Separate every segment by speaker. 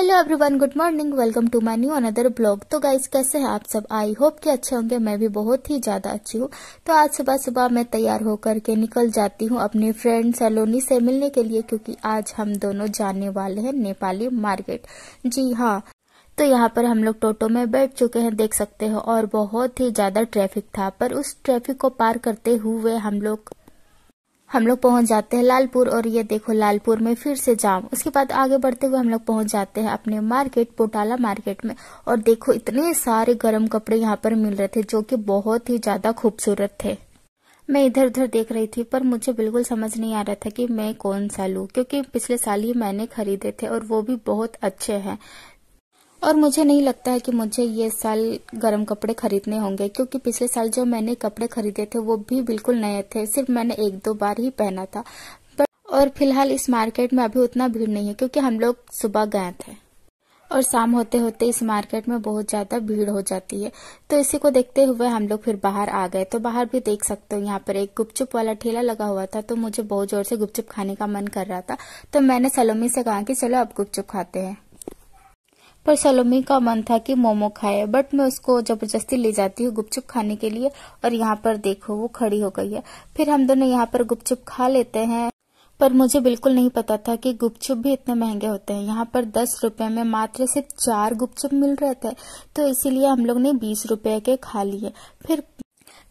Speaker 1: Hello everyone good morning welcome to my new another blog तो guys कैसे हैं आप सब? आई होप कि अच्छे होंगे, मैं भी बहुत ही ज़्यादा अच्छी हूँ। तो आज सुबह सुबह मैं तैयार होकर के निकल जाती हूँ अपनी फ्रेंड सलोनी से मिलने के लिए, क्योंकि आज हम दोनों जाने वाले हैं नेपाली मार्केट। जी हाँ तो यहाँ पर हम लोग टोटो में बैठ चुके हैं, देख सकते हो, और बहुत ही ज़्यादा ट्रैफ़िक था। पर उस ट्रैफ़िक को पार करते हुए हम लोग हम लोग पहुँच जाते हैं लालपुर और ये देखो लालपुर में फिर से जाम। उसके बाद आगे बढ़ते हुए हम लोग पहुँच जाते हैं अपने मार्केट, पोटाला मार्केट में। और देखो इतने सारे गर्म कपड़े यहाँ पर मिल रहे थे जो कि बहुत ही ज़्यादा खूबसूरत थे। मैं इधर उधर देख रही थी, पर मुझे बिल्कुल समझ नहीं आ रहा था कि मैं कौन सा लूँ, क्योंकि पिछले साल ही मैंने खरीदे थे और वो भी बहुत अच्छे हैं। और मुझे नहीं लगता है कि मुझे ये साल गर्म कपड़े खरीदने होंगे, क्योंकि पिछले साल जो मैंने कपड़े खरीदे थे, वो भी बिल्कुल नए थे। सिर्फ़ मैंने एक दो बार ही पहना था। बट और फ़िलहाल इस मार्केट में अभी उतना भीड़ नहीं है, क्योंकि हम लोग सुबह गए थे। और शाम होते होते इस मार्केट में बहुत ज़्यादा भीड़ हो जाती है। तो इसी को देखते हुए हम लोग फिर बाहर आ गए। तो बाहर भी देख सकते हो, यहाँ पर एक गुपचुप वाला ठेला लगा हुआ था तो मुझे बहुत ज़ोर से गुपचुप खाने का मन कर रहा था। तो मैंने सलोमी से कहा कि चलो अब गुपचुप खाते हैं। पर सलोमी का मन था कि मोमो खाए बट मैं उसको ज़बरदस्ती ले जाती हूँ गुपचुप खाने के लिए और यहाँ पर देखो वो खड़ी हो गई है। फिर हम दोनों यहाँ पर गुपचुप खा लेते हैं, पर मुझे बिल्कुल नहीं पता था कि गुपचुप भी इतने महँगे होते हैं। यहाँ पर दस रुपए में मात्र सिर्फ़ चार गुपचुप मिल रहे थे तो इसीलिए हम लोग ने बीस रुपए के खा लिए। फिर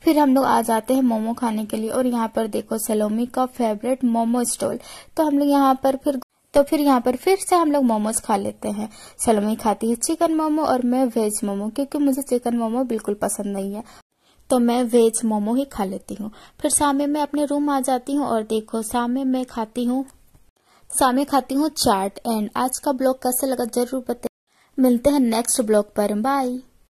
Speaker 1: फिर हम लोग आ जाते हैं मोमो खाने के लिए और यहाँ पर देखो सलोमी का फेवरेट मोमो स्टॉल तो हम लोग यहाँ पर फिर तो फिर यहाँ पर फिर से हम लोग मोमोज खा लेते हैं। सलोमी खाती है चिकन मोमो और मैं वेज मोमो, क्योंकि मुझे चिकन मोमो बिल्कुल पसंद नहीं है। तो मैं वेज मोमो ही खा लेती हूँ। फिर शाम में अपने रूम आ जाती हूँ और देखो शाम में मैं खाती हूँ शाम खाती हूँ चाट। एंड आज का ब्लॉग कैसे लगा ज़रूर बताए मिलते हैं नेक्स्ट ब्लॉग पर। बाय।